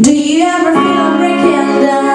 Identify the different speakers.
Speaker 1: Do you ever feel breaking down?